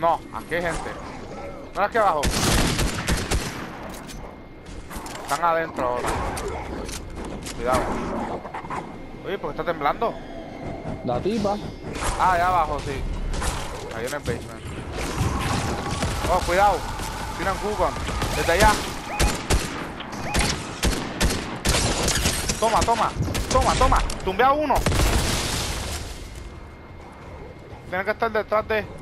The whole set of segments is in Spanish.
No, aquí hay gente. No aquí abajo. Están adentro ahora. Cuidado. Oye, ¿por qué está temblando? La tipa. Ah, allá abajo, sí. Ahí en el basement. Oh, cuidado. Tiran Kugon. Desde allá. Toma, toma. Toma, toma. Tumbé a uno. Tiene que estar detrás de...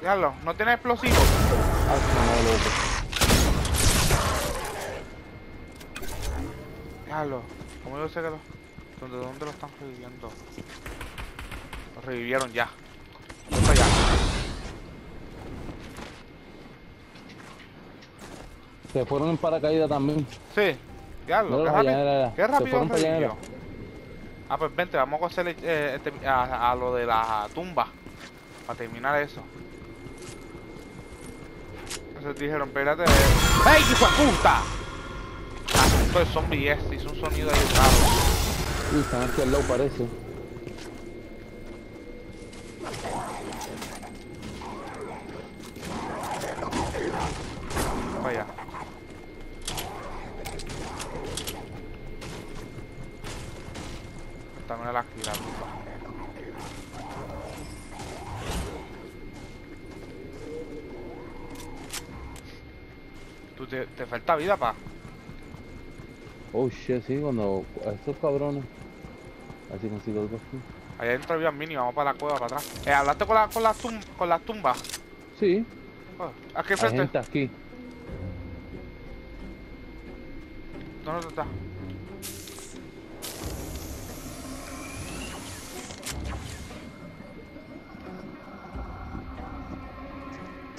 Déjalo. ¿No tiene loco. Déjalo. ¿Cómo yo sé que lo... ¿Dónde, dónde lo están reviviendo? Lo revivieron ya. Está allá. Se fueron en paracaídas también. Sí. Diablo, No, qué rápido, era- qué rápido revivió. era. Ah, pues vente, vamos a hacer eh, este- a, a lo de la tumba. Para terminar eso. Entonces dijeron, espérate. ¡Ey, hijo de puta! Esto es zombie este, hizo un sonido ahí raro. Uy, están aquí al lado, parece. Para allá. También la aquí, Tú te, te falta vida, pa. Oh shit, sí, cuando a estos cabrones. Así consigo algo aquí. Allá adentro había mini, vamos para la cueva, para atrás. Eh, ¿hablaste con, la, con, las, tum con las tumbas? Sí, Oh, aquí hay frente. gente aquí. ¿Dónde tú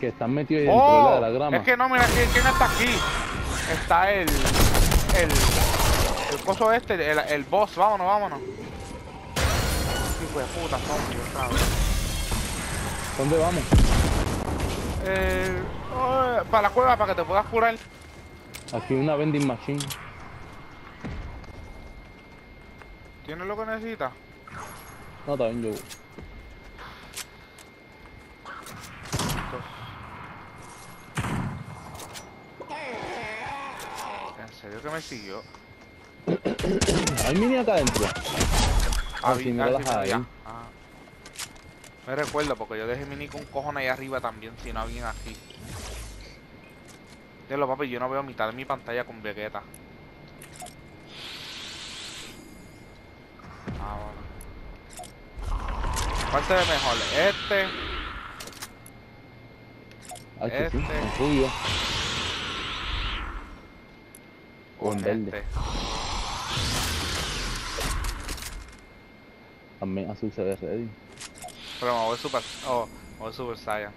Que están metidos ahí dentro de la, de la grama. Oh, Es que no, mira, ¿quién, quién está aquí? Está el. El. El coso este, el, el boss. Vámonos, vámonos. Hijo de puta, zombie. ¿Dónde vamos? Eh, oh, para la cueva, para que te puedas curar. Aquí una vending machine. ¿Tienes lo que necesitas? No, también yo. ¿En serio que me siguió? Hay mini acá adentro. Ah, sí, sí, mira, ahí. ya. Ah. Me recuerdo porque yo dejé mini con cojón ahí arriba también, si no alguien aquí. Diablo, papi, yo no veo mitad de mi pantalla con Vegeta. Ahora. ¿Cuál se ve mejor? Este. Ay, sí, Este. rubio. O en verde. También azul se ve ready. Pero me voy super. Oh, me voy super Saiyan.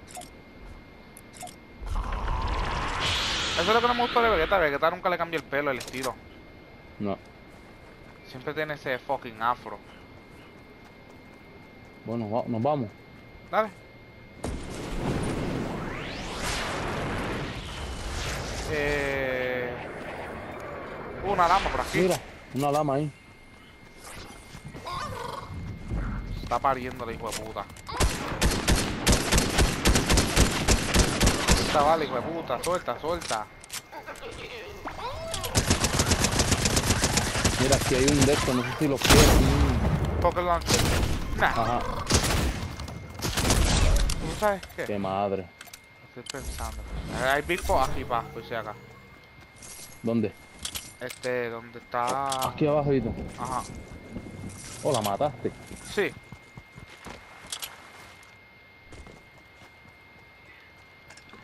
Eso es lo que no me gustó de Vegeta. Vegeta nunca le cambia el pelo, el estilo. No. Siempre tiene ese fucking afro. Bueno, va- nos vamos. Dale. Eh, una lama por aquí. Mira, una lama ahí. Está pariendo el hijo de puta. Suelta, vale, hijo de puta. Suelta, suelta. Mira, aquí hay un de estos, no sé si lo quieres. Pocket launcher. Nah, Ajá, ¿tú sabes qué? qué madre. Estoy pensando. Eh, Hay Bigfoot aquí, pa, pues acá. ¿Dónde? Este, ¿dónde está? Aquí abajito. Ajá. Oh, la mataste. Sí.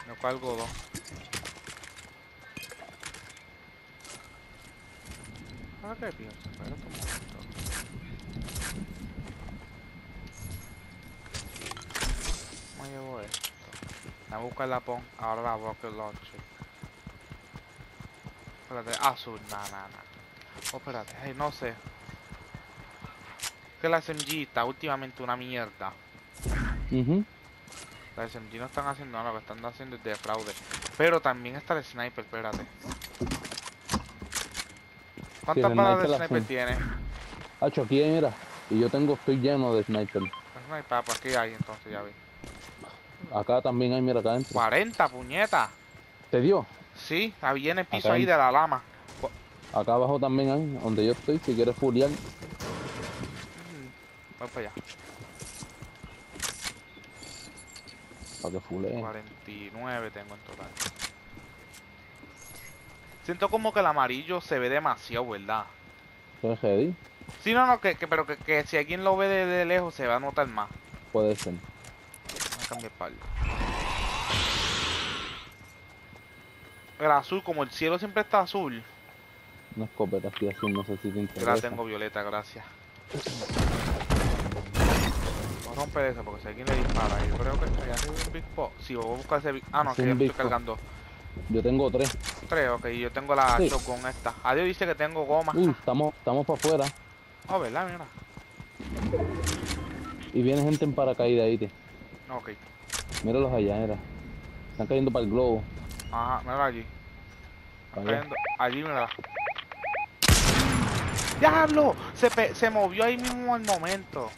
Me cuelgo dos. ¿Ahora qué pienso? Espérate un momento. Me llevo esto. Voy a buscar la pon. Ahora la rocket launcher. Espérate, azul, nah, nah, nah. Oh, espérate, ay, no sé. Que la SMG está últimamente una mierda. Mhm. Las SMG no están haciendo nada, lo que están haciendo es de fraude. Pero también está el sniper, espérate. ¿Cuántas balas de sniper la tiene? Hacho, aquí mira. Y yo tengo, estoy lleno de sniper. ¿En No hay para aquí hay entonces, ya vi. Acá también hay, mira acá adentro. 40, puñeta. ¿Te dio? Sí, ahí en el piso Acá ahí de la lama. Acá abajo también hay, donde yo estoy, si quieres fulear. Mm, Voy para allá. Para que fuleen. 49 tengo en total. Siento como que el amarillo se ve demasiado, ¿verdad? ¿Qué es ready? Sí, no, no, que, que- pero que, que si alguien lo ve de, de lejos se va a notar más. Puede ser. Voy a cambiar. El azul, como el cielo siempre está azul, Una escopeta así azul, no sé si te yo la interesa. tengo violeta, gracias. Voy a romper eso porque si alguien le dispara, yo creo que allá arriba un Big Box. Sí, voy a buscar ese Big... Ah, no, Es que estoy cargando. Yo tengo tres. Tres, ok, yo tengo la Sí. shotgun esta. Adiós dice que tengo goma. Uy, estamos, estamos para afuera. Oh, ¿verdad? Mira. Y viene gente en paracaídas, ¿viste? Ok. Míralos allá, mira. Están cayendo para el globo. Ajá, mira allí. Cayendo. Allí, mira. ¡Diablo! Se, pe- se movió ahí mismo al momento.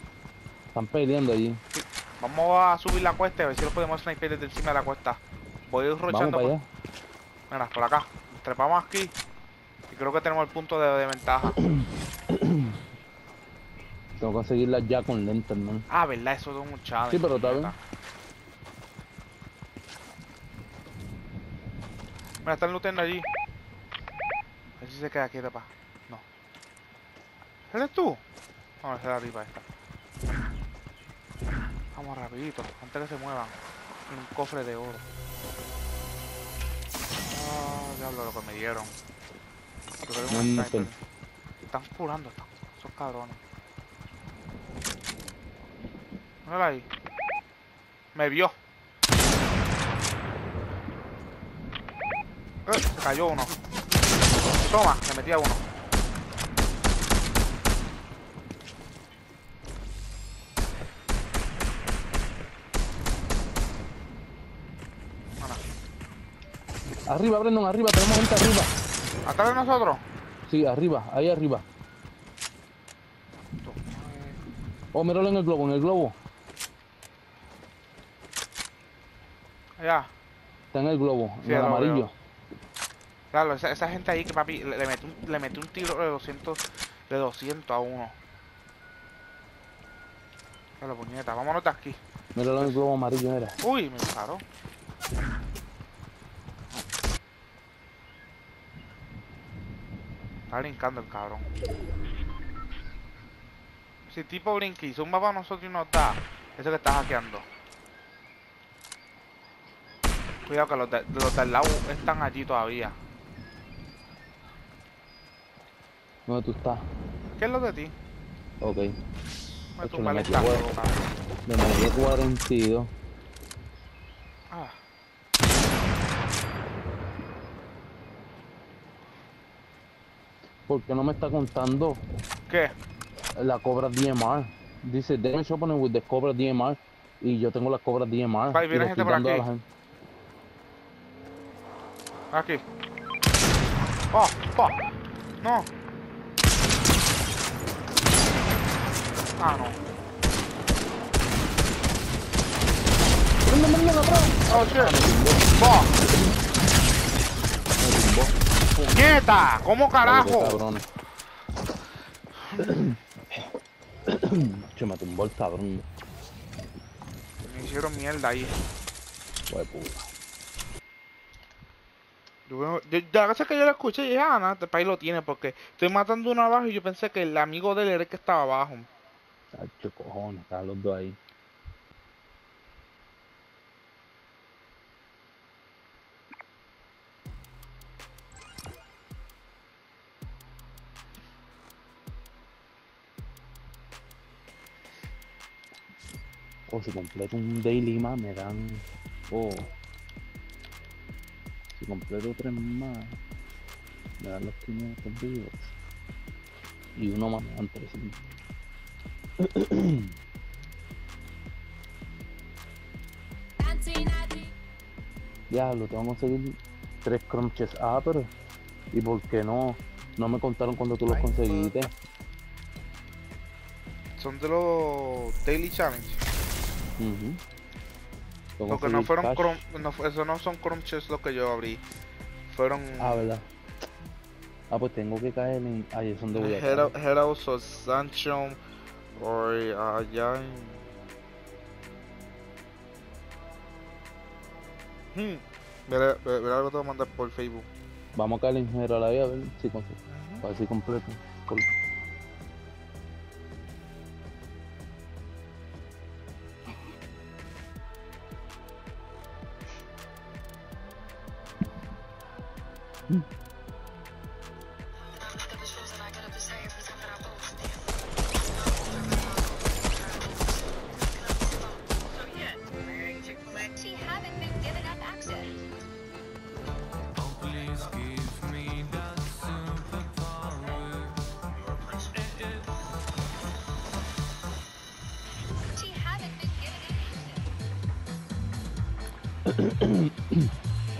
Están peleando allí. Vamos a subir la cuesta y a ver si lo podemos sniper desde encima de la cuesta. Voy a ir Vamos rochando para por, allá. mira, por acá. Trepamos aquí. Y creo que tenemos el punto de, de ventaja. Tengo que conseguirla ya con lantern, man. Ah, ¿verdad? Eso es un challenge. Sí, pero está puñeta. Mira, están looteando allí. A ver si se queda quieto, pa. No. ¿Eres tú? Esa es la tipa esta. Vamos rapidito, antes que se muevan. Un cofre de oro. Ah, diablo lo que me dieron. Creo que Están curando están, esos cabrones. Mírala ahí. Me vio. Eh, se cayó uno. Toma, me metí a uno. Arriba, Brandon, arriba, tenemos gente arriba. ¿Atrás de nosotros? Sí, arriba, ahí arriba. Oh, míralo en el globo, en el globo. Allá. Está en el globo, Sí, en el lo amarillo. veo. Claro, esa, esa gente ahí que papi le, le metió un, le metió un tiro de 200 de 200 a uno. Claro, puñeta, vámonos de aquí. Míralo en el globo amarillo, mira. Uy, me disparó. Está brincando el cabrón. Si tipo brinca y zumba para nosotros y nos da, eso que está hackeando. Cuidado que los, de, los del lado están allí todavía. ¿Dónde tú estás? ¿Qué es lo de ti? Ok. Me tumba el. Le metí 42. Ah. ¿Por qué no me está contando ¿Qué? la cobra DMR? Dice damage opening with the cobra DMR. Y yo tengo la cobra DMR. Va, y y viene gente por aquí. gente. Aquí. Oh, fuck. No. Ah. Oh, shit. Ah, Fuck. ¡Puñeta! ¿Cómo carajo? Che, me tumbó el cabrón. Me hicieron mierda ahí. Hue puta. Yo, la cosa es que yo lo escuché y dije, ah, nada, este país lo tiene porque estoy matando uno abajo y yo pensé que el amigo de él era el que estaba abajo. Tacho, cojones, estaban los dos ahí. O si completo un daily más me dan. Oh. Si completo tres más, me dan los 500 vivos. Y uno más me dan 300. Diablo, tengo que conseguir tres crunches. Ah, pero. ¿Y por qué no? No me contaron cuando tú los Ay, conseguiste. Son de los Daily Challenge. Ujú. Son Porque no fueron no, fu- eso no son Chrome Chests lo que yo abrí. Fueron Ah, verdad. Ah, pues tengo que caer en. Ay, eso donde voy a Head caer. Heroes o Sancho o allá en... Hmm. Mira mira lo que te voy a mandar por Facebook. Vamos a caer en general ahí a ver si consigo. A ver si completo. Col- She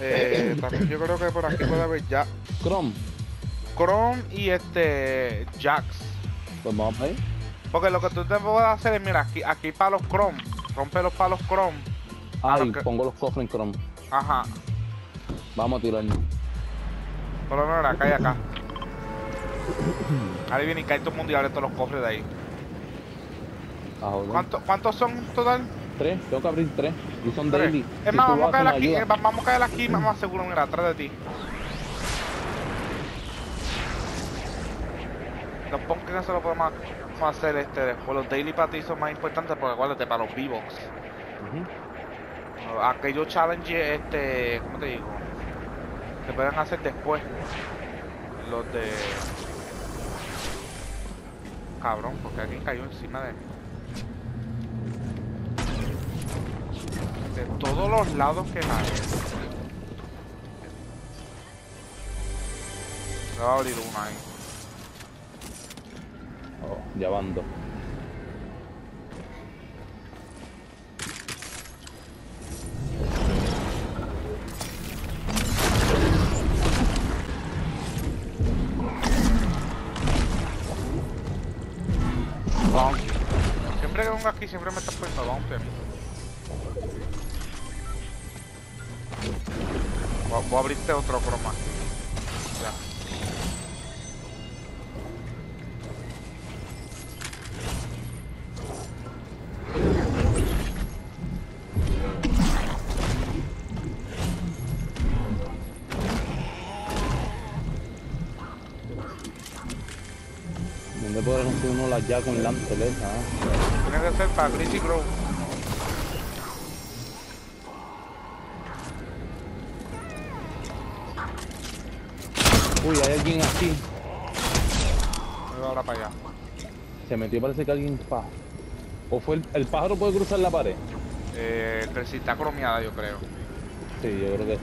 Eh, también yo creo que por aquí puede haber ya Chrome. Chrome y este Jax. Pues vamos a. Porque lo que tú te puedes hacer es, mira, aquí, aquí palos Chrome. Rompe los palos Chrome. Ah, que- pongo los cofres en Chrome. Ajá. Vamos a tirar. Por lo menos acá y acá. Ahí viene y cae todo el mundo y abre todos los cofres de ahí. A joder. ¿Cuánto- ¿Cuántos son total? Tres, tengo que abrir tres. Y son Tres. daily. Es Si más, tú vamos a caer aquí, eh, va- vamos a caer aquí más, seguro, mira, atrás de ti. Los pumpkins se lo podemos hacer este después. Los daily para ti son más importantes porque acuérdate, para los vivos. Ujú. Aquellos challenges, este, ¿cómo te digo? Se pueden hacer después. Los de... Cabrón, porque alguien cayó encima de mí. De todos los lados que cae. Se va a abrir una ahí. Oh, ya van dos. Siempre que vengo aquí, siempre me estás poniendo bounty a mí. Voy a, voy a abrirte otro croma. Ya. ¿Dónde puede romper uno las ya con Lancer esa? ah? Tiene que ser para Greasy Grove. Uy, hay alguien aquí. Me voy ahora para allá. Se metió, parece que alguien pa. O fue el, el pájaro puede cruzar la pared. Eh, pero si está cromeada, yo creo. Sí, yo creo que.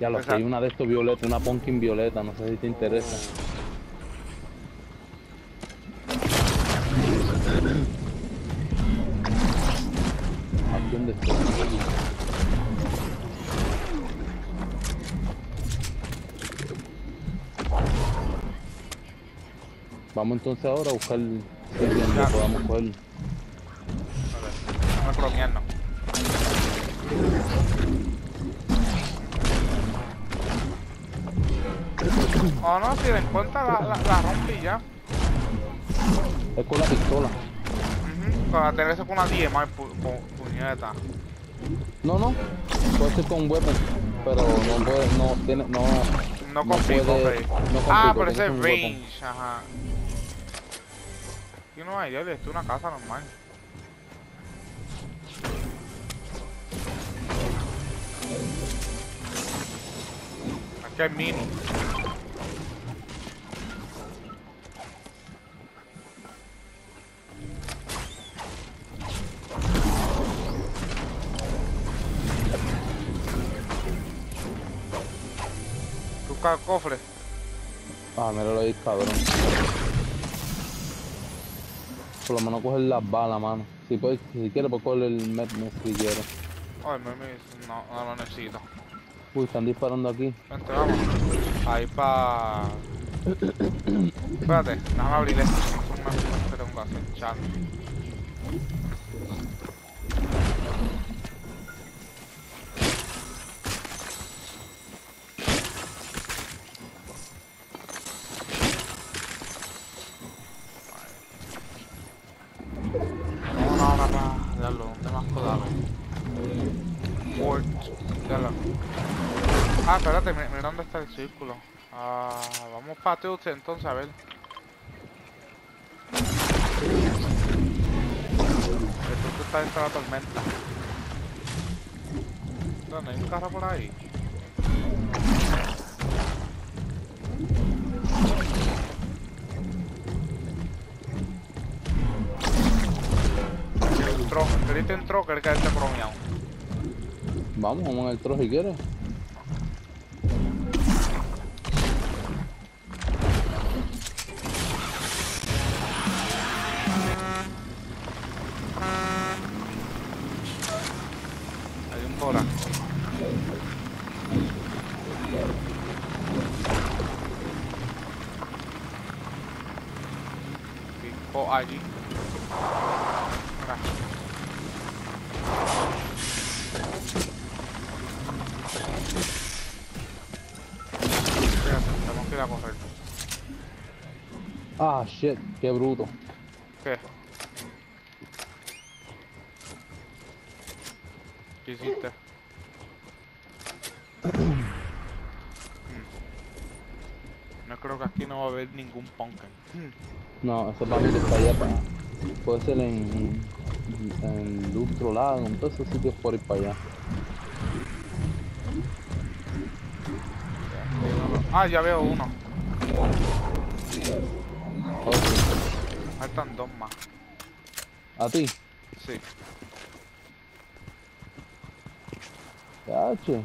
Ya lo Esa- hay una de estos violeta, una pumpkin violeta, no sé si te interesa. Vamos entonces ahora a buscar sitio donde podamos coger. A ver. No cromeando. Oh no, si la encuentra la, la, la rompe y ya. Es con la pistola. Ujú, Para tener eso con una 10 más pu pu- puñeta. No, no. Puede ser con weapon. Pero no puede, no tiene, no. No No con pico, puede- no con Ah, pero ese es un weapon. range, ajá. Aquí no hay, esto es una casa normal. Aquí hay mini. Busca el cofre. Ah, míralo ahí, cabrón. Por lo menos coger las balas, mano. Si, puedes, si quieres, puedes coger el med si quieres. Ay, me, me- no, no lo necesito. Uy, están disparando aquí. Vente, vamos. Ahí pa... Espérate, déjame abrir esto. Son unas cosas que tengo que hacer. Chat. No, no, no, no. Diablo, ¿dónde más puedo ver? Port. Diablo. Ah, espérate, mira, mira dónde está el círculo. Ah, vamos para Tilted entonces a ver. Entonces está dentro de la tormenta. ¿Dónde hay un carro por ahí? Entró, ahorita entró, que el que está bromeado. Vamos, vamos en el trozo si quieres. Correr. Ah, shit, qué bruto. ¿Qué? ¿Qué hiciste? No creo que aquí no va a haber ningún pumpkin. No, ese papi que está allá para. Puede ser en. en el otro lado, en todos esos sitios por ir para allá. Ah, ya veo uno. Faltan dos más. A ti, Sí. Yache.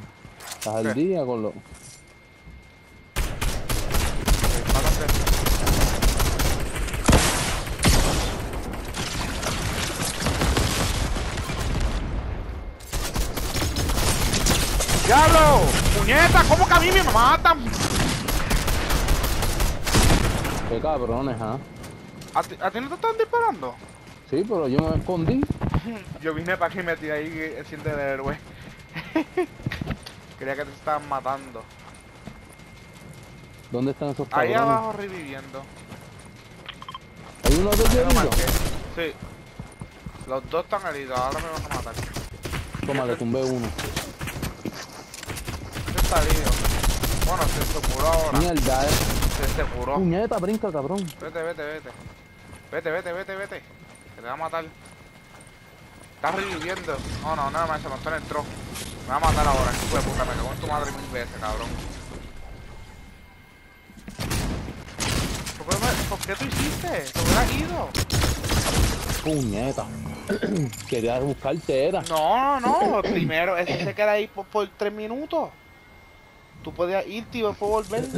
Estás al día con lo. ¡Diablo! ¡Puñeta! ¿Cómo que a mí me matan? Qué cabrones, ¿ah? ¿A ti, a ti no te están disparando? Sí, pero yo me escondí. Yo vine para que me tiré ahí siendo el héroe. Creía que te estaban matando. ¿Dónde están esos Ahí cabrones? abajo reviviendo. Hay uno de marqué. Sí. Los dos están heridos, ahora me van a matar. Toma, le tumbé uno. Este está herido. Bueno, se curó ahora. Mierda, eh. Se, se curó. Puñeta, brinca, cabrón. Vete, vete, vete. Vete, vete, vete, vete. Que te va a matar. Está reviviendo. No, no, nada más, se montó en el tro. Me va a matar ahora, hijo de puta. Me cago en tu madre mil veces, cabrón. ¿Por qué, me- por qué tú hiciste? ¿Te hubieras ido? Puñeta. Quería buscarte, era. No, no, no. Primero, ese se queda ahí por, por tres minutos. Tú podías irte y después volver.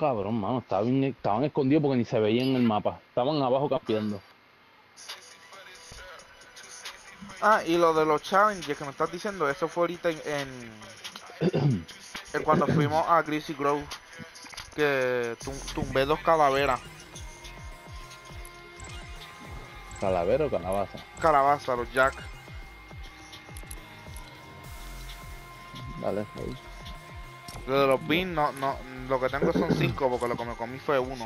Cabrón, mano, estaban, escondidos porque ni se veían en el mapa. Estaban abajo campeando. Ah, y lo de los challenges que me estás diciendo, eso fue ahorita en, en, en cuando fuimos a Greasy Grove, que tum- tumbé dos calaveras, Calavera o calabaza. calabazas, los jack. Dale, ahí. Lo de los beans, no, no, lo que tengo son cinco porque lo que me comí fue uno.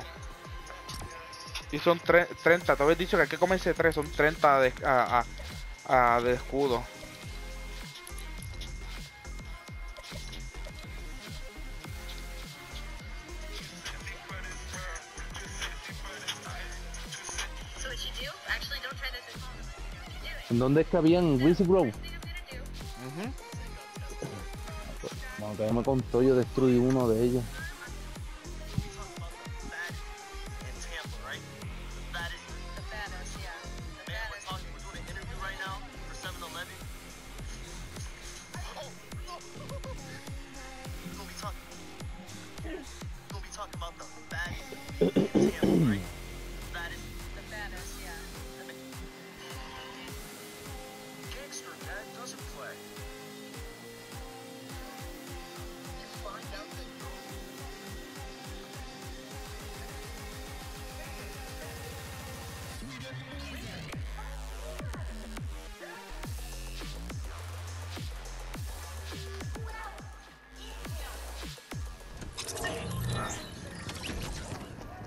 Y son tre- 30, te habías dicho que hay que comerse tres, son 30 de, a, a- a- de escudo. ¿En dónde es que habían Greasy Grove? What I'm gonna do. Ujú. Bueno, que me contó, yo destruí uno de ellos. in Tampa, right? That is, The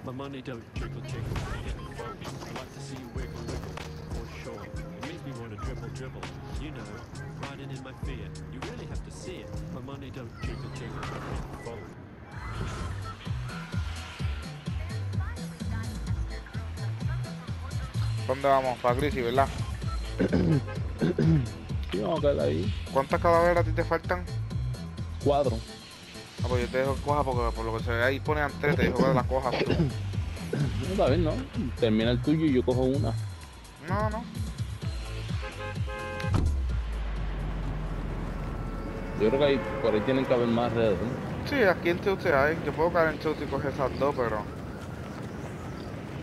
My money don't jiggle jiggle, I like to see you wiggle wiggle, for sure. It makes me want to dribble dribble, you know, riding in my fear. You really have to see it. My money don't jiggle jiggle. ¿Dónde vamos? Para Crisis, ¿verdad? Sí, vamos a caer ahí. ¿Cuántas calaveras a ti te faltan? Cuatro. Ah, pues yo te dejo coja porque por lo que se ve ahí pone antes, te dejo que las cojas. No, está bien, ¿no? Termina el tuyo y yo cojo una. No, no. Yo creo que ahí, por ahí tienen que haber más redes, ¿no? Sí, aquí en Chelsea hay. Yo puedo caer en Chelsea y coger esas dos, pero.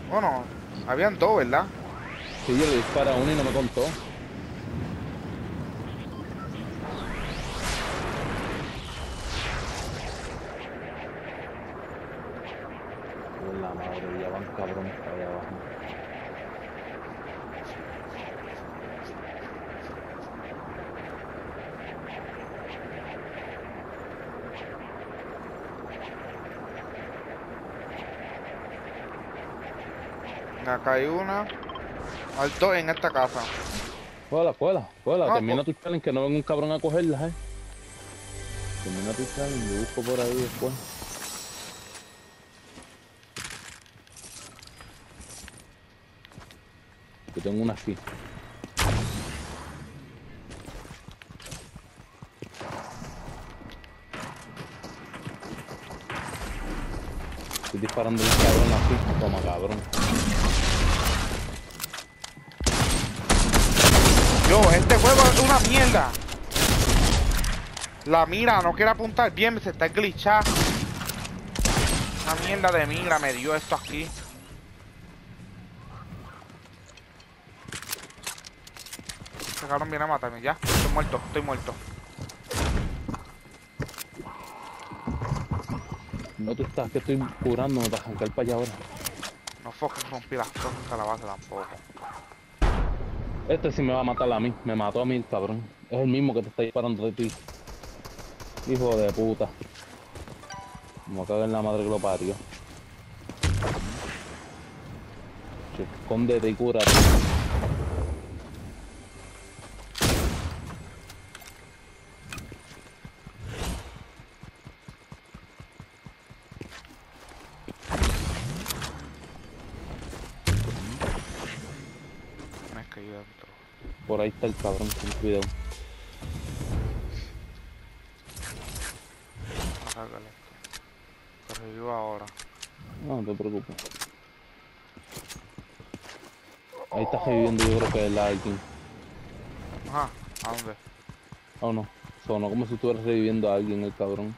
Bueno, habían dos, ¿verdad? Sí, yo le dispara a uno y no me contó. La madre, ya van cabrón para allá abajo. Acá hay una. Hay dos en esta casa. Cógela, cógela, cógela. Ah, Termina pues. tu challenge, que no venga un cabrón a cogerlas, eh. Termina tu challenge, yo busco por ahí después. Yo tengo una aquí. Estoy disparando un cabrón así, toma cabrón. Yo, este juego es una mierda. La mira no quiere apuntar bien, se está glitchada. Una mierda de mira me dio esto aquí. Este cabrón viene a matarme ya. Estoy muerto, estoy muerto. No te estás, que estoy curándome para arrancar para allá ahora. No fucking rompí las cosas calabaza tampoco. Este sí me va a matar a mí, me mató a mí cabrón. Es el mismo que te está disparando de ti. Hijo de puta. Me va a cagar en la madre que lo parió. Escóndete y cúrate. Cabrón, ten cuidado. Te revivo ahora. No, no te preocupes. Ahí está reviviendo, yo creo que es la alguien. Ajá, ¿a dónde? Oh no, sonó como si estuvieras reviviendo a alguien el cabrón.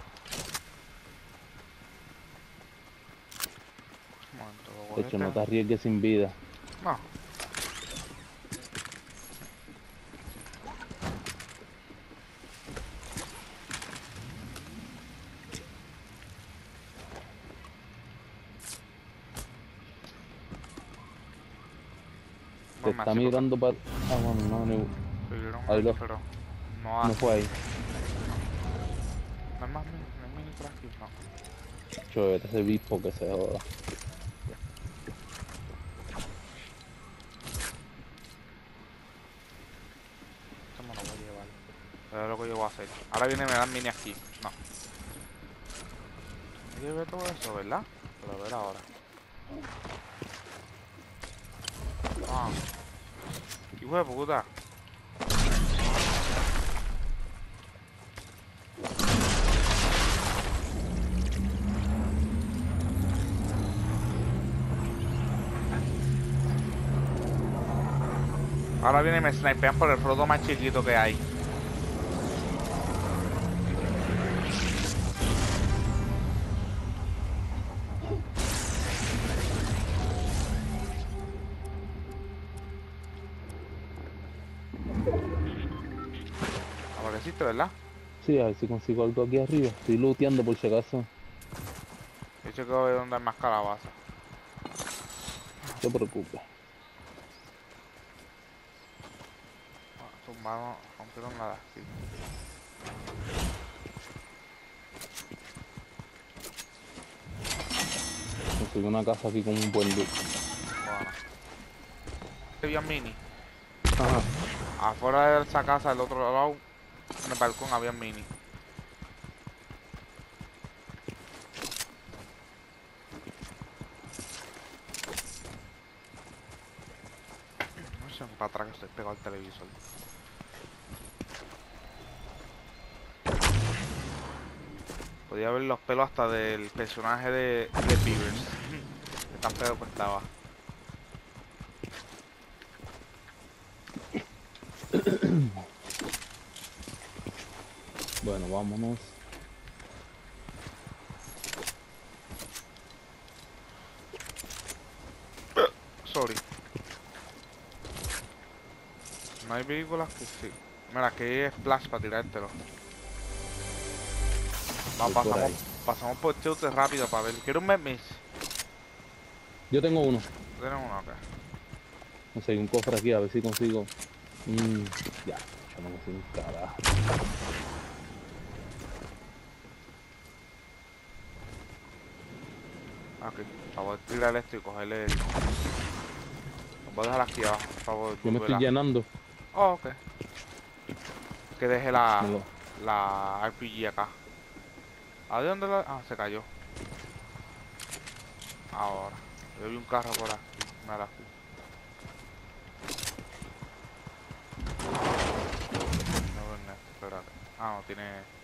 De hecho, no te arriesgues sin vida. No. Te está mirando para... Ah, bueno, no, no, Ahí lo- pero no no fue ahí. No hay más mini, no hay mini aquí, no. Chovete ese bispo que se joda. Esto me lo voy a llevar. Pero es lo que yo voy a hacer. Ahora viene y me dan mini aquí. No. Yo llevé todo eso, ¿verdad? Pero a ver ahora. Ah. Hijo puta. Ahora viene y me snipean por el rodo más chiquito que hay. Sí, a ver si consigo algo aquí arriba. Estoy looteando por si acaso. Yo a ver dónde hay más calabaza. No te preocupes. Tumbaron, rompieron nada sé Tuve una casa aquí con un buen look. Bueno. Había mini. Ajá. Afuera de esa casa, del otro lado, en el balcón había mini. No sé, para atrás que estoy pegado al televisor. Podía ver los pelos hasta del personaje de, de Beavers. Que tan feo que estaba. Bueno, vámonos. Sorry. No hay vehículos que sí. Mira, aquí hay splash para tirártelo. Va, Voy por pasamos, pasamos por chute rápido para ver. Quiero un memis. Yo tengo uno. Tienen uno acá. No sé, un cofre aquí, a ver si consigo. Mm, ya, yo no consigo un carajo. Aquí. Por favor, tirar esto y cogerle el. Lo voy a dejar aquí abajo, por favor. Yo me estoy llenando. Oh, ok. Que deje la, la RPG acá. ¿A de dónde la.? Ah, se cayó. Ahora. Yo vi un carro por aquí. Mira aquí. No veo nada, espérate. Ah, no, tiene.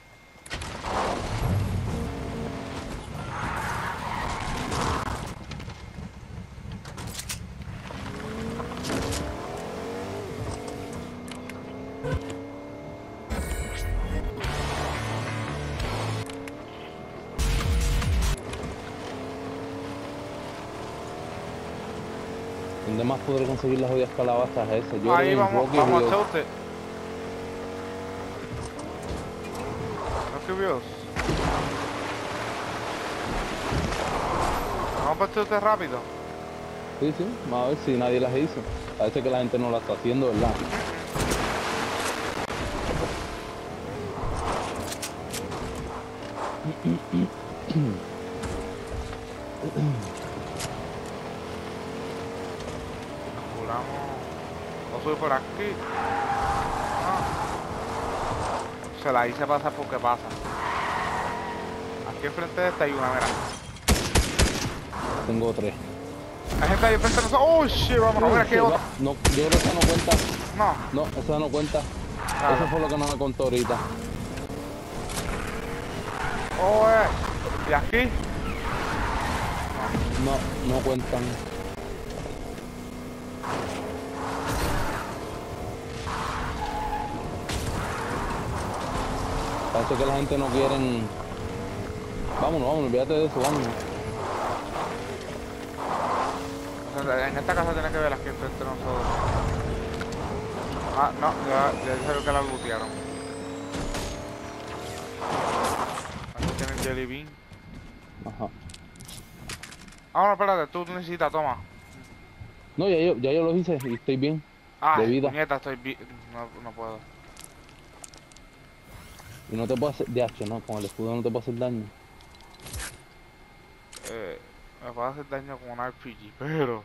Podré conseguir las jodidas calabazas esas? Yo Ahí vamos, vamos a usted. Rocky Views. Vamos para usted rápido. Sí, sí, vamos a ver si nadie las hizo. Parece que la gente no la está haciendo, ¿verdad? Aquí. Ah. Se la hice pasar porque pasa. Aquí enfrente de esta hay una, mira. Tengo tres. Hay gente ahí enfrente de nosotros. Oh shit, vámonos, mira aquí hay va- No, yo creo que esa no cuenta. No, No, esa no cuenta. claro. Eso fue lo que no me contó ahorita. Oh, eh. Y aquí. No, no cuentan. Parece que la gente no quieren. Vámonos, vámonos, olvídate de eso, vámonos. O sea, En esta casa tiene que ver aquí enfrente de nosotros. Ah, no, ya, ya dijeron que la lootearon. Aquí tienen Jelly Bean. Ajá. Ah, no, espérate, tú necesitas, toma. No, ya yo, ya yo lo hice y estoy bien. Ah, De vida. puñeta, estoy bien. No, no puedo. Y no te puedo hacer. De hecho, no, con el escudo no te puedo hacer daño. Eh, me puedo hacer daño con un RPG, pero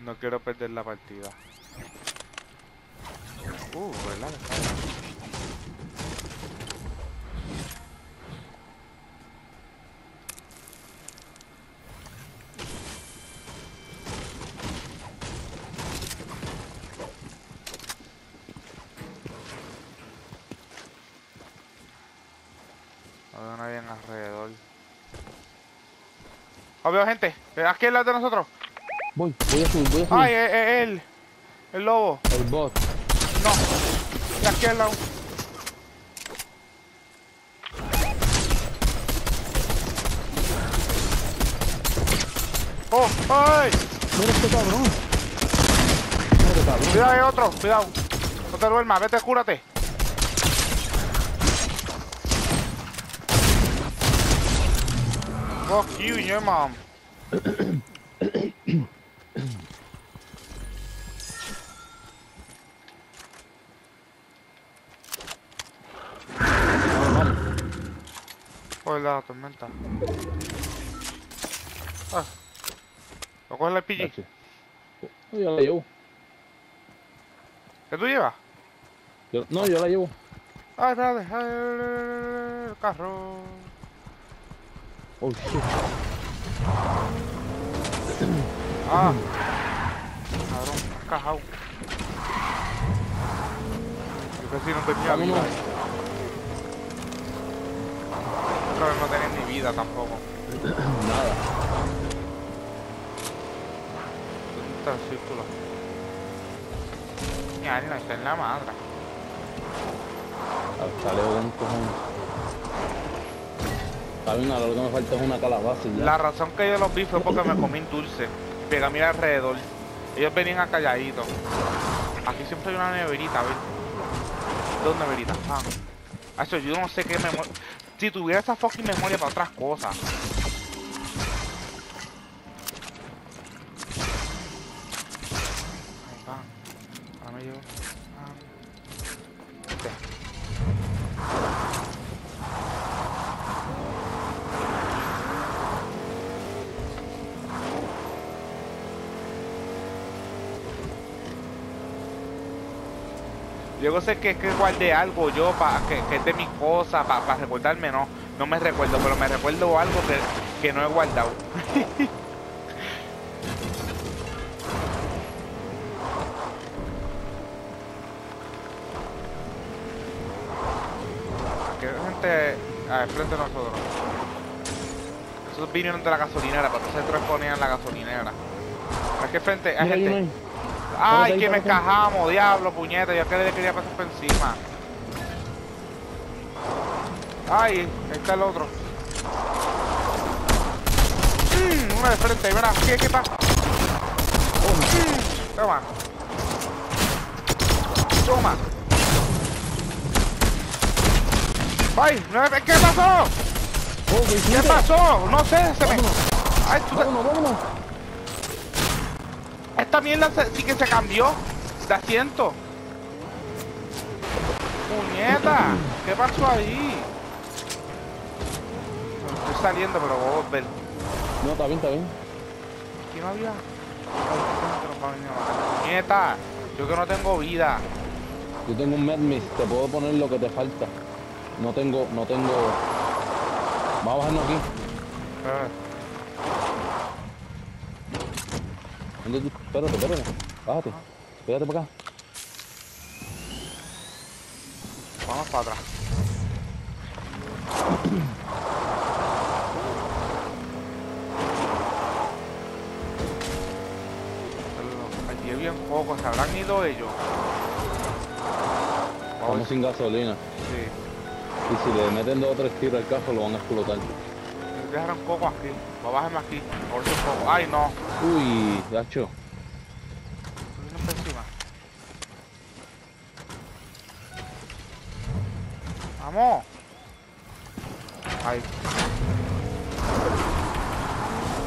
no quiero perder la partida. Uh, ¿verdad? que está bien? No veo a nadie en alrededor. Oh, veo gente. eh, Aquí al lado de nosotros. Voy, voy a subir, voy a subir. Ay, eh, eh, él. El lobo. El bot. No. De aquí al lado. Oh, ay. Mira este cabrón. Mira este cabrón. Cuidado, hay otro. Cuidado. No te duermas. Vete, cúrate. Fuck you and your mom. Por la tormenta. Ah. ¿Lo coges el PG? Yo la llevo. ¿Qué tú llevas? Yo- no, yo la llevo. Ay, espérate. El carro. Oh shit. Ah. Cabrón, cajao. Yo que si no tenía vida. Pero no tenía ni vida tampoco. Nada. ¿Dónde está el círculo? Mi alma está en la madre. Hasta leo con cojones. La razón que yo los vi fue porque me comí un dulce. Pegué a mirar alrededor. Ellos venían a calladitos. Aquí siempre hay una neverita, ¿ves? Dos neveritas. Ah. Eso, yo no sé qué memoria. Si tuviera esa fucking memoria para otras cosas. Yo sé que es que guardé algo yo para que, que es de mis cosas, para recordarme, no, no me recuerdo, pero me recuerdo algo que, que no he guardado. que gente al frente de nosotros. Esos vinieron de la gasolinera, pero se tres ponían en la gasolinera. Que frente hay hay gente. Ay, que me encajamos, diablo, puñeta, yo que le quería pasar por encima. Ay, ahí está el otro. Mm, uno de frente, mira, aquí, aquí está. Mm, toma. Toma. Ay, ¿qué pasó? Oh, ¿qué ¿Qué pasó? No sé, se me... Ay, tú Vámonos, vámonos. Esta mierda se- sí que se cambió de asiento. Puñeta, ¿qué pasó ahí? Estoy saliendo, pero a volver. No, está bien, está bien. Aquí no había. Puñeta, yo que no tengo vida. Yo tengo un medmis, te puedo poner lo que te falta. No tengo, no tengo. Vamos a bajarnos aquí. Eh, Espérate, espérate. Bájate. Espérate para acá. vamos para atrás. Allí hay bien pocos, se habrán ido ellos. Vamos sin gasolina. si- Y si le meten dos o tres tiros al carro, lo van a explotar. Dejaron coco aquí. A bajarme aquí. Si un poco. Ay, no. Uy, gacho. Por. Vamos. Ahí.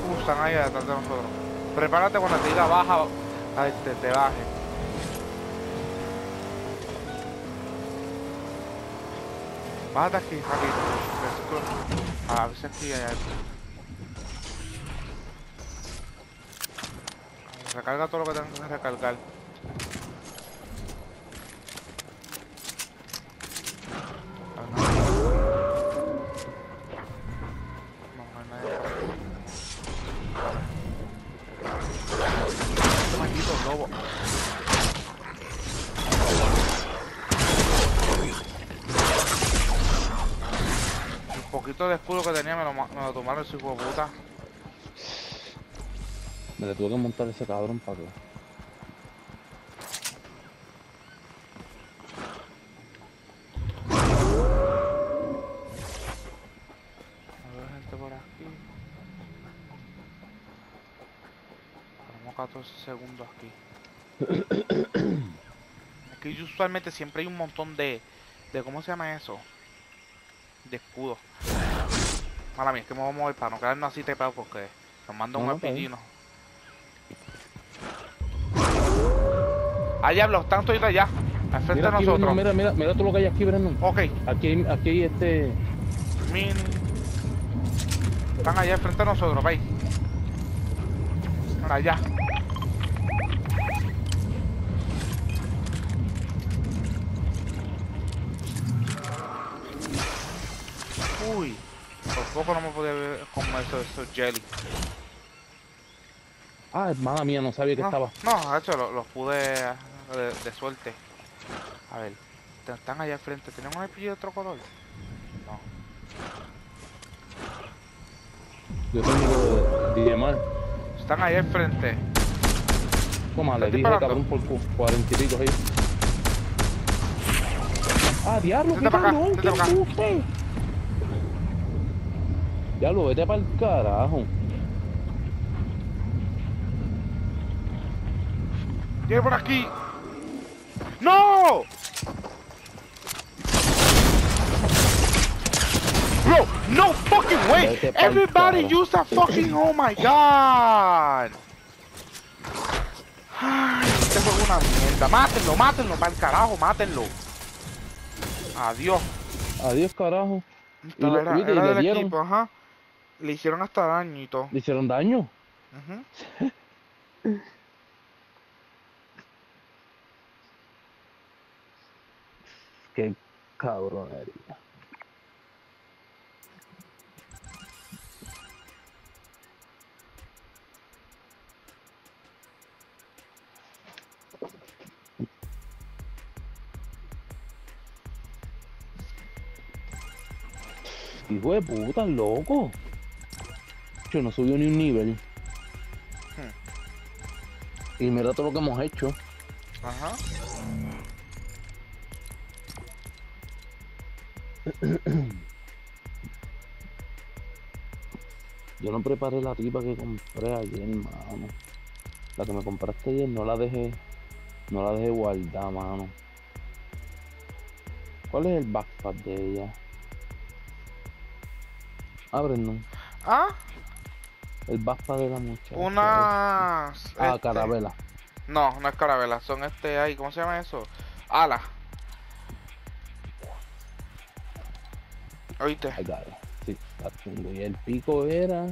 Uh, están ahí detrás de nosotros. Prepárate cuando te diga baja. Ahí te, te baje. Bájate aquí, aquí. A ver si hay algo. Recarga todo lo que tengas que recargar. Hijo de puta. Me le tuve que montar ese cabrón para que. Gente por aquí. Tenemos 14 segundos aquí. Aquí usualmente siempre hay un montón de, de. ¿Cómo se llama eso? De escudos. Mala mía, es que me voy a mover para no quedarnos así trepados porque nos mandan No, un no, diablo, están todos allá. Al frente Mira de aquí, nosotros. Brennan, mira, mira, mira todo lo que hay aquí, Brennan. Ok, Aquí, hay- aquí este. Mini. Están allá al frente de nosotros, veis. Allá. Uy, por poco no me podía ver como eso, esos jelly. Ah, hermana mía, no sabía que no, estaba. No, de hecho, lo- los pude de, de suerte. A ver, están allá al frente. ¿Tienen un RPG de otro color? No. Yo tengo de DMR. Están allá al frente. Toma, le dije cabrón por cu- cuarenta y pico ahí. Ah, diablo, qué cabrón, qué. Diablo, vete para el carajo. ¡Viene por aquí! ¡No! Bro, no fucking way! Everybody use that fucking... Oh my god! Ay, este una mierda. Mátenlo, mátenlo, para el carajo, mátenlo. Adiós. Adiós, carajo. Y lo- era, y era le dieron. equipo, ajá. Le hicieron hasta daño y todo. ¿Le hicieron daño? Ujú. Qué cabronería. Hijo de puta, loco. No subió ni un nivel. Y mira todo lo que hemos hecho. Ajá. Yo no preparé la tipa que compré ayer, mano. La que me compraste ayer no la dejé. No la dejé guardar, mano. ¿Cuál es el backpack de ella? Ábrenlo. Ah, El backpack de la muchacha. unas... Ah, este, carabela. No, no es carabela, son este ahí, ¿cómo se llama eso? Alas. ¿Oíste? Sí. Y el pico era.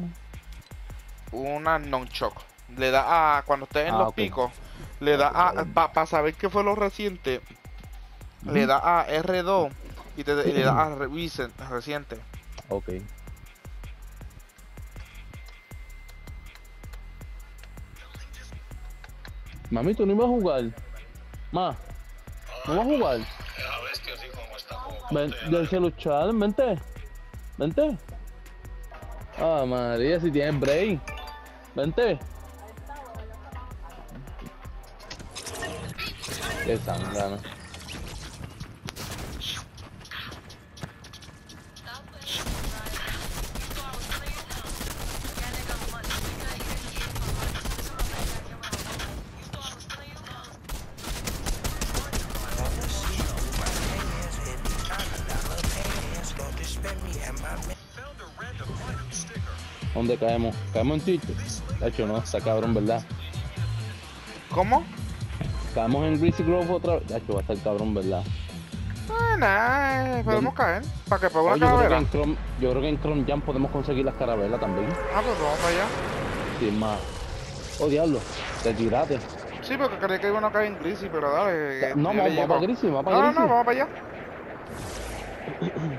Una non-choc. Le da a, cuando estés en Ah, los picos, le da a, para saber qué fue lo reciente, le da a R2 y, te, y le da a recent, reciente. Ok. Mami, tú no ibas a jugar. Ma, ¿no vas a jugar? Ven, del celular, vente. Vente. Ah, María, si tienes break. Vente. Qué sangrana. ¿Dónde caemos? ¿Caemos en Twitter? De hecho, no, está cabrón, ¿verdad? ¿Cómo? Caemos en Greasy Grove otra vez. De hecho, va a estar cabrón, ¿verdad? Eh, podemos caer. Para que para una yo, creo que calavera. en Chrome, yo creo que en Chrome Jam podemos conseguir las carabelas también. Ah, pues vamos para allá. Sin más. Oh, diablo. Te tiraste. Sí, porque creía que iban a caer en Greasy, pero dale. No, vamos, para Greasy, vamos para No, no, Greasy. no, vamos para allá.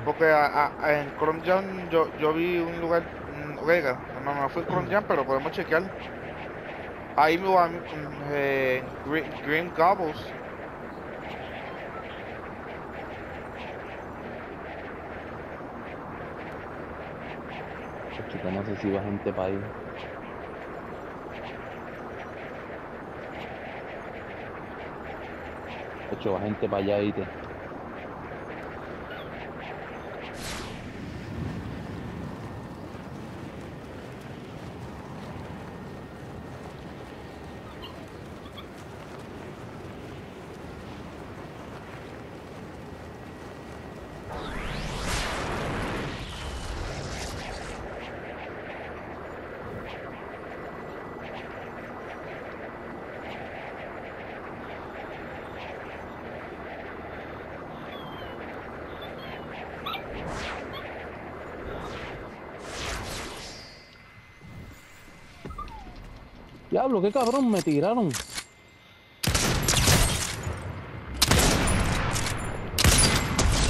Porque a- a- a- en Chrome Jam yo, yo vi un lugar, Vega, no, no fue Chrome Jam, pero podemos chequear. Ahí me va mm, eh, Green, Green Gobbles. Chico, no sé si va gente para ahí. De hecho, va gente para allá, ¿viste? Diablo, qué cabrón, me tiraron.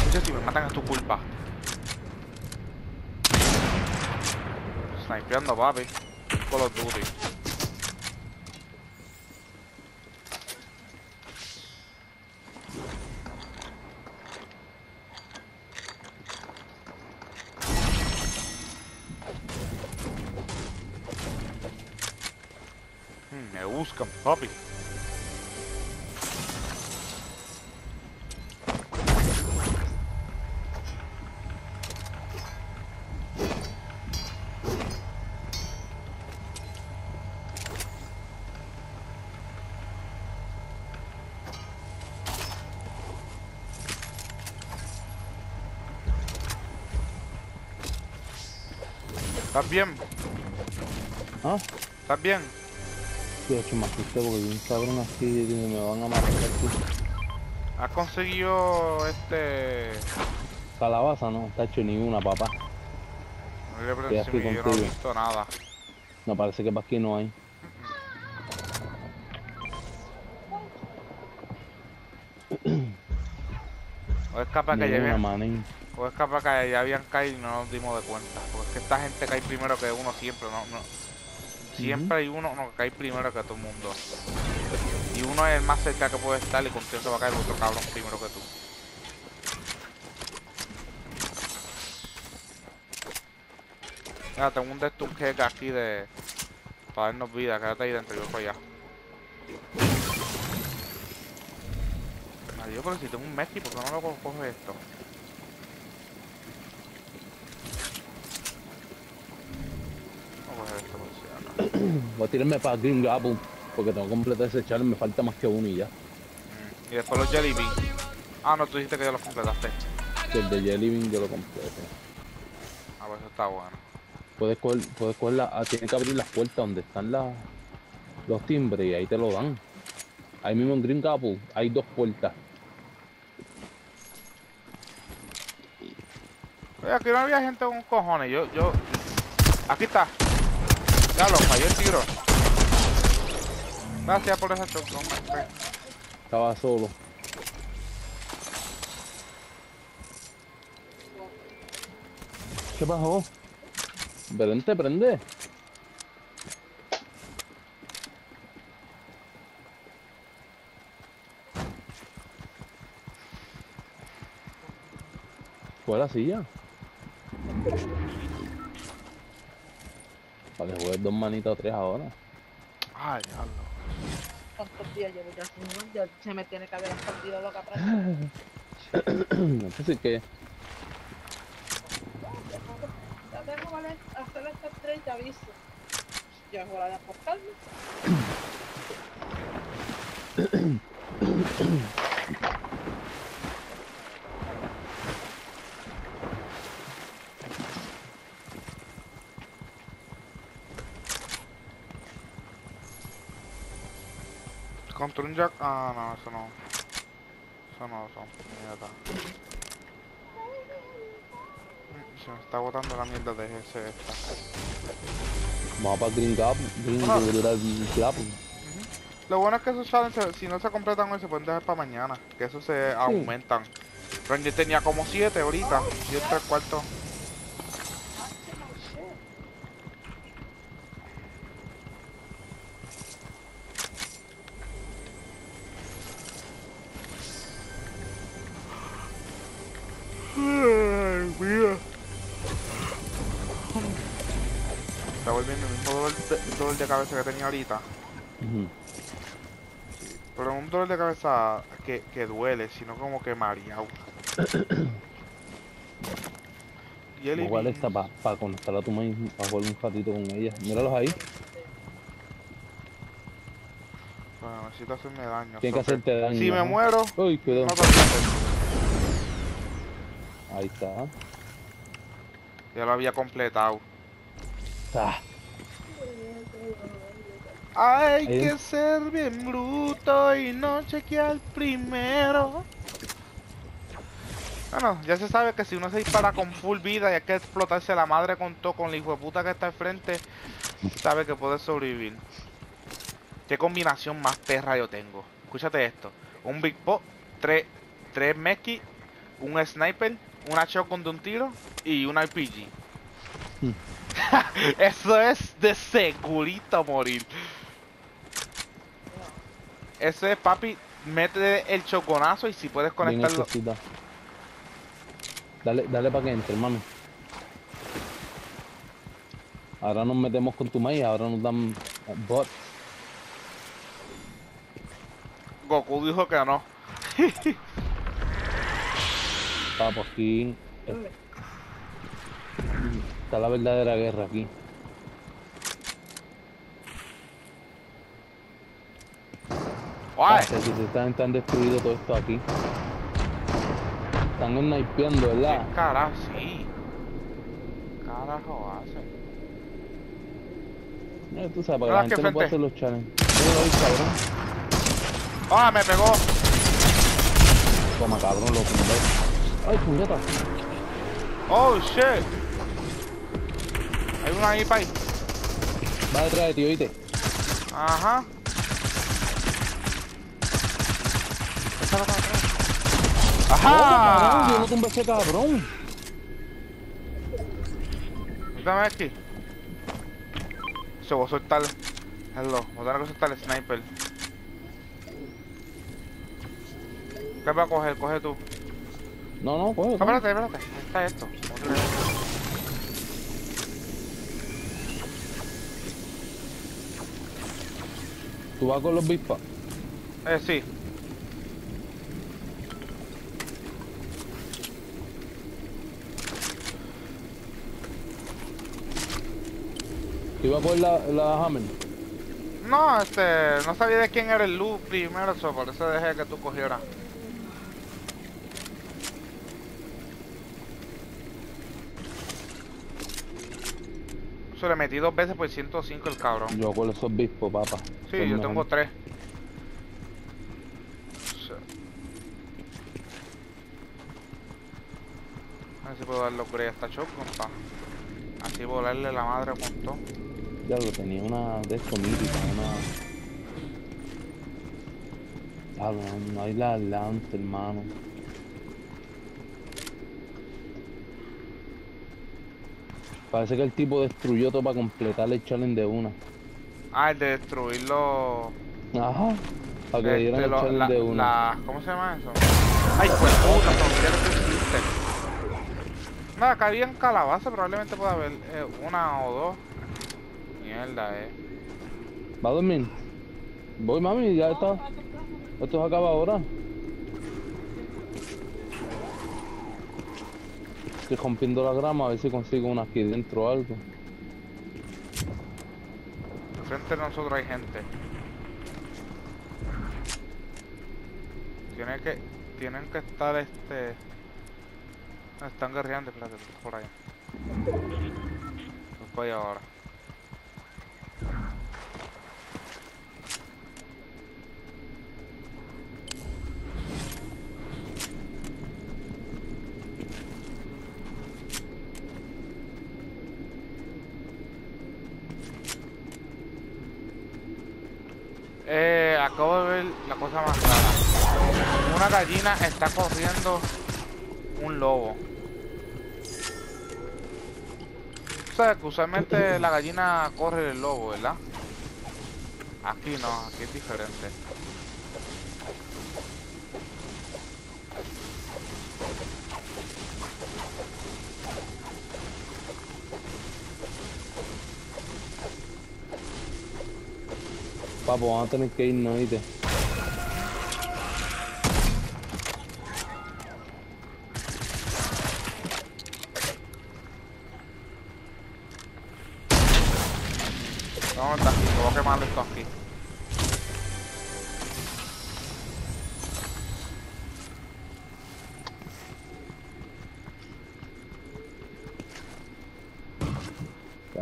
Dice, si me matan es tu culpa. Snipeando, papi. Call of Duty. Hmm, Me buscan, papi. ¿Estás bien? Ah, ¿Estás bien? Tío, hecho me asusté porque vi un cabrón así y me van a matar aquí. ¿Has conseguido este... Calabaza no, está hecho ni una, papá. No le Estoy aquí yo no he visto nada. No, parece que para aquí no hay. O es capaz que ya habían, o es capaz que ya habían caído y no nos dimos de cuenta. Porque es que esta gente cae primero que uno siempre, no, no. Siempre hay uno no, que cae primero que todo el mundo. Y uno es el más cerca que puede estar y contigo va a caer otro cabrón primero que tú. Mira, tengo un Destum Cake aquí de... Para darnos vida, quédate ahí dentro, yo para allá. Adiós, pero si tengo un Messi, ¿por qué no lo co- coge esto? Voy a tirarme para Green Apple porque tengo que completar ese challenge, me falta más que uno y ya. Mm, Y después los Jelly Bean. Ah, no, tú dijiste que ya los completaste. Que el de Jelly Bean yo lo completé. Ah, pues eso está bueno. Puedes coger, puedes coger la, ah, tienes que abrir las puertas donde están las los timbres y ahí te lo dan. Ahí mismo en Green Apple hay dos puertas. Oye, aquí no había gente con cojones. Yo, yo. Aquí está. Ya lo falló el tiro. Gracias por esa hombre. Estaba solo. ¿Qué pasó? Te prende. ¿Fue la silla? Que juegues dos manitas o tres ahora. Ay, diablo. ¿Cuántos días llevo ya sin jugar? Ya se me tiene que haber escondido loca atrás. Entonces que Ya tengo vale hacer estas tres y te aviso. Ya es hora de Contra un jack. Ah, no, eso no. Eso no, son mierda. Mm, Se me está botando la mierda de ese esta. para Green Gap, Green. Gap. Lo bueno es que esos challenges, si no se completan hoy, se pueden dejar para mañana. Que esos se aumentan. Ranger tenía como 7 ahorita. 7 tres de, cabeza que tenía ahorita. Ujú. Pero un dolor de cabeza que, que duele, sino como que mareado. Jelly Igual está para conectar a tu maíz, para jugar un ratito con ella. Míralos ahí. Bueno, necesito hacerme daño. Tiene que hacerte daño. Si me muero, Uy, cuidado. Ahí está. Ya lo había completado. Ah, Hay Ahí. que ser bien bruto y no chequear primero. Bueno, ya se sabe que si uno se dispara con full vida y hay que explotarse la madre con todo, con el hijo de puta que está al frente, sabe que puede sobrevivir. qué combinación más perra yo tengo. Escúchate esto. Un Big Pop, tres, tres Meki, un Sniper, una shotgun de un tiro y un RPG. Hmm. Eso es de segurito morir. Eso es, papi, mete el choconazo y si puedes conectarlo. Dale, dale para que entre, hermano. Ahora nos metemos con tu maíz, ahora nos dan bots. Goku dijo que no. Papo, aquí está la verdadera guerra aquí. Se están, están destruido todo esto aquí. Están snipeando, ¿verdad? ¿Qué carajo? Sí. Carajo hace. Tú sabes, para que la gente no frente. hacer los challenges. ¡Ah, me pegó! Toma, cabrón, lo tumbé. Ay, puñeta. ¡Oh, shit! Hay uno ahí, pay. Va detrás de ti, oíste. Ajá. Échalo para atrás. Cabrón, yo no ¡Ajá! tumbé ese cabrón. Dame aquí. Se voy a soltar. Hello, voy a tener que soltar el sniper. ¿Qué va a coger? Coge tú. No, no, coge. Coge. espérate, espérate. Ahí está esto. Tú vas con los bispas. Eh, sí. Vas con la, la Hammer. No, este, no sabía de quién era el loot primero, eso, por eso dejé que tú cogieras. Se le metí dos veces por 105 el cabrón. Yo con esos bispos, papá. Sí, Son yo mejor. tengo tres. A ver si puedo darle upgrade a esta shotgun pa. Así volarle la madre a montón. Ya lo tenía una de esto mítica, una. Claro, no hay la lanza, hermano. Parece que el tipo destruyó todo para completar el challenge de una. Ah, el de destruirlo. Ajá. Para que este, dieran el lo- challenge la- de una. la- ¿Cómo se llama eso? Ay, pues puta. Nada, acá había en calabaza, probablemente pueda haber eh, una o dos. Mierda, eh. ¿Va a dormir? Voy, mami, ya está. Esto se acaba ahora. Estoy rompiendo la grama a ver si consigo una aquí dentro o algo. Frente de nosotros hay gente. Tiene que, tienen que estar este. Están guerreando, espérate, por ahí. Voy ahora. Eh, acabo de ver la cosa más rara. Una gallina está corriendo un lobo. Sabes que usualmente la gallina corre el lobo, ¿verdad? Aquí no, aquí es diferente. Papo, vamos a tener que irnos, ¿oíste? Vamos a aquí, te voy a quemar esto aquí.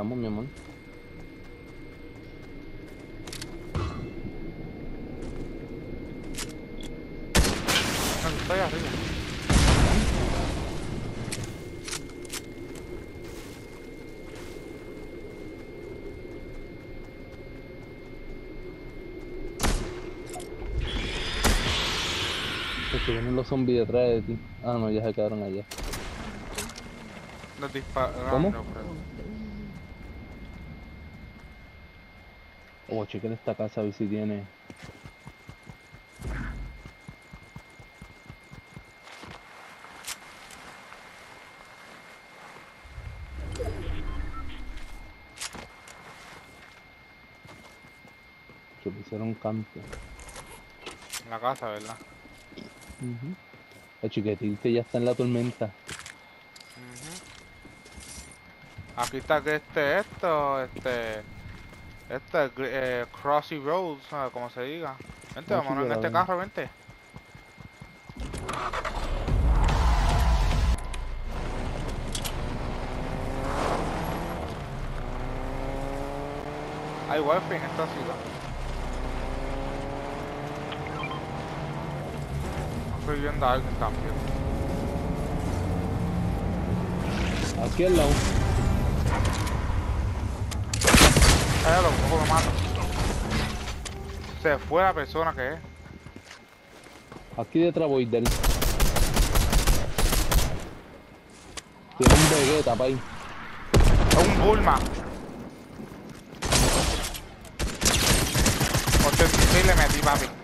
Vamos, mi amor. No, estoy arriba. que vienen los zombies detrás de ti. Ah, no, ya se quedaron allá. Nos dispararon. ¿Cómo? Oh, chequen esta casa a ver si tiene. Que pusieron canto. En la casa, ¿verdad? Ujú. El chiquitito ya está en la tormenta. Aquí está que este, esto, este, este, eh, Crossy Road, ¿sabes? Como se diga. Vente, Ah, vámonos sí, en este la carro, vente. Hay wifi en esta ciudad. Estoy viendo a alguien también. Aquí al lado. Cállalo, poco me mata. Se fue la persona que es. Aquí detrás voy del. Tiene un Vegeta, pay. Es un Bulma. 86 le metí, papi.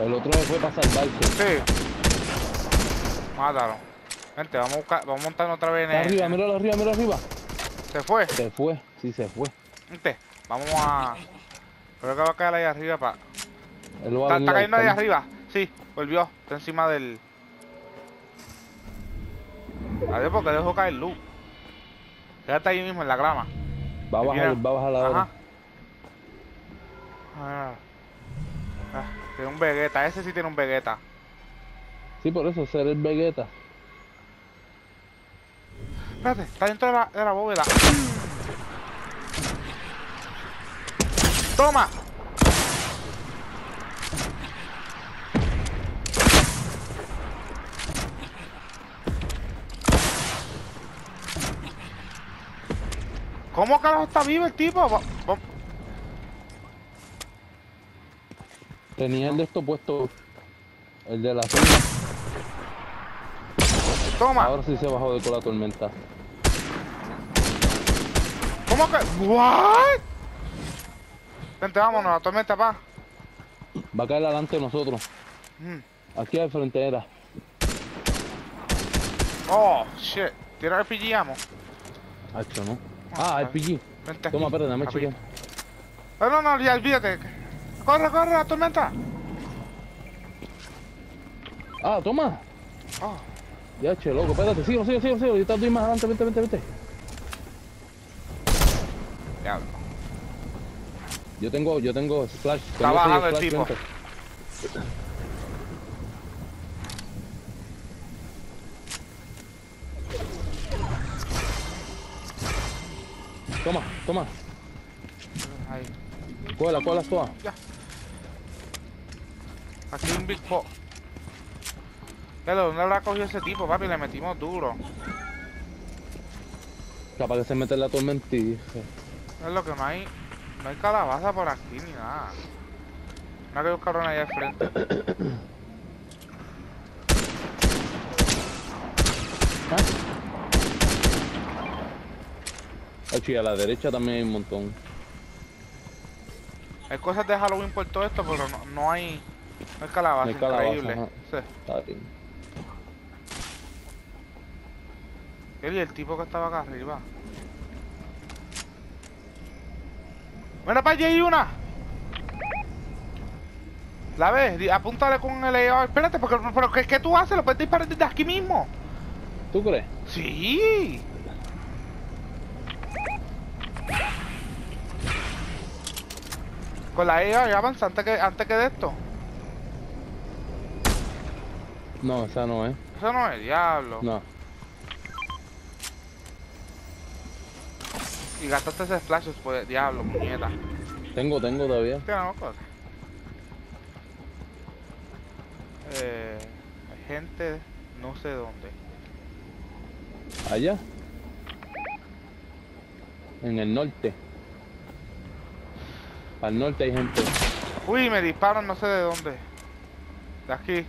El otro se fue para salvarse. Sí. Mátalo. Vente, vamos a buscar, vamos a montarnos otra vez en el- arriba, míralo arriba, míralo arriba. Se fue. Se fue, sí se fue. Vente, vamos a. Creo que va a caer ahí arriba, pa. Él lo va a Está, está cayendo ahí arriba. Sí, volvió. Está encima del. Adiós, porque dejó caer luz. Quédate ahí mismo en la grama. Va a bajar, va a bajar ahora. Ajá. Ah. Tiene un Vegeta, ese sí tiene un Vegeta. Sí, por eso, ser el Vegeta. Espérate, está dentro de la, de la bóveda. ¡Toma! ¿Cómo carajo está vivo el tipo? Va- va- Tenía el de esto puesto. El de la azul. Toma. Ahora sí se bajó de con la tormenta. ¿Cómo que? ¿What? Vente, vámonos, la tormenta, pa. Va a caer adelante de nosotros. Mm. Aquí al frente era. Oh, shit. Tira RPG, amo. Hacho, ¿no? Ah, RPG. Vente. Toma, dame rápido. chequear. Oh, no, no, ya olvídate. Corre, corre, la tormenta. Ah, toma. Oh, Ya, che, loco, espérate, sigo, sigo, sigo, sigo. Yo estoy más adelante, vente, vente, vente. diablo. Yo tengo, yo tengo splash. Está bajando el tipo. vente. Toma, toma. Ahí. Cógela, cógela todas. Aquí hay un Big Pop. Pero, ¿dónde habrá cogido ese tipo, papi? Le metimos duro. Capaz que se mete en la tormenta y dije, Es lo que no hay. No hay calabaza por aquí ni nada. No hay que buscar una allá al frente. Ay, chi, a la derecha también hay un montón. Hay cosas de Halloween por todo esto, pero no, no hay. No hay calabaza, No hay calabaza, increíble. Sí. Está bien. Él y el tipo que estaba acá arriba. Mira para allá hay una. ¿La ves? Apúntale con el AR. Espérate, porque, pero ¿qué, ¿qué tú haces? Lo puedes disparar desde aquí mismo. ¿Tú crees? Sí. Con la AR avanza antes que, antes que de esto. No, esa no es. Eso no es diablo. No. Y gastaste ese flash pues diablo, muñeca. Tengo, tengo todavía. Tira, no, cosa. Eh, hay gente no sé dónde. Allá. En el norte. Al norte hay gente. Uy, me disparan no sé de dónde. De aquí.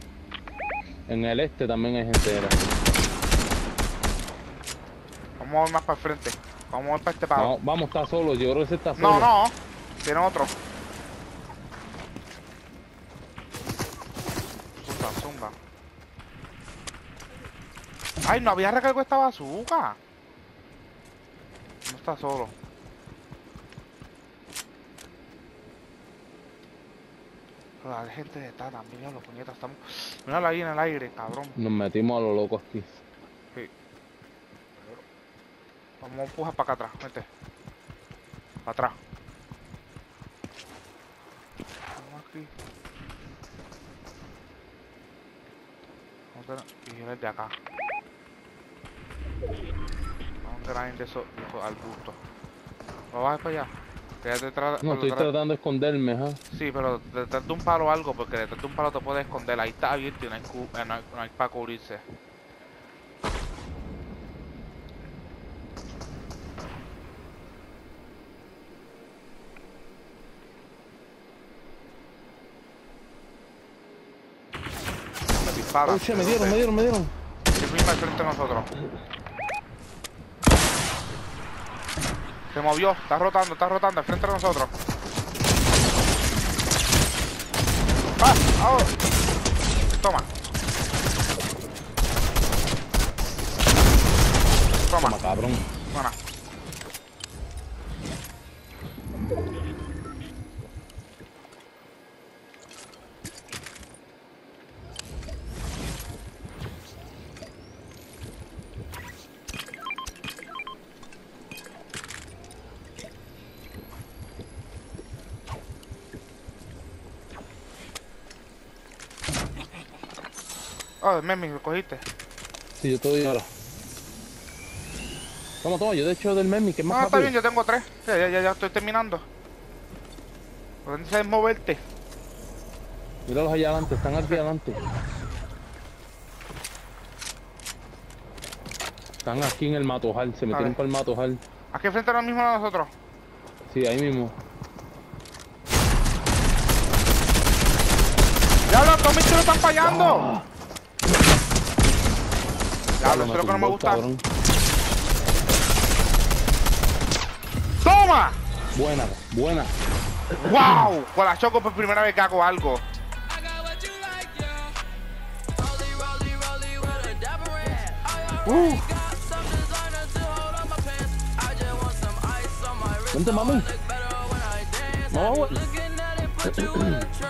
En el este también hay gente. era. Vamos a ver más para el frente. Vamos a ver para este palo. Vamos, vamos, está solo. Yo creo que ese está solo. No, no. Tiene otro. Puta zunga. Ay, no había recargado esta bazooka. No está solo. Hay gente de esta también, los puñetas. Estamos... Míralo ahí en el aire, cabrón. Nos metimos a lo loco aquí. Vamos a empujar para acá atrás, vete. Para atrás. Vamos aquí. Vamos a tener... Y de acá. Vamos a tener de esos esos arbustos. ¿Lo vas para allá? Quédate No, estoy tratando de esconderme, ¿ah? Sí, pero detrás de un palo o algo, porque detrás de un palo te puedes esconder. Ahí está abierto y no hay, eh, no hay, no hay para cubrirse. Me dispara. Oh, che, me dieron, me dieron, me dieron. Mismo al frente de nosotros. Se movió, está rotando, está rotando frente de nosotros. ¡Ah! ¡Ah! Toma. Toma, Toma, cabrón. Oh, Memi, lo cogiste. Sí, yo te doy ahora. Toma, toma, yo de hecho del memi, que es más No, está rápido. bien, yo tengo tres. Ya, ya, ya, ya estoy terminando. ¿Por dónde sabes moverte? Míralos allá adelante, están aquí adelante. Están aquí en el matojal, se metieron para el matojal. Aquí frente ahora mismo a nosotros. Sí, ahí mismo. ¡Ya los dos missiles están fallando! Eso es lo que no me gusta. cabrón. ¡Toma! Buena, buena. ¡Wow! Con la choco por primera vez que hago algo. Uh, Vente, mami. Vamos, güey.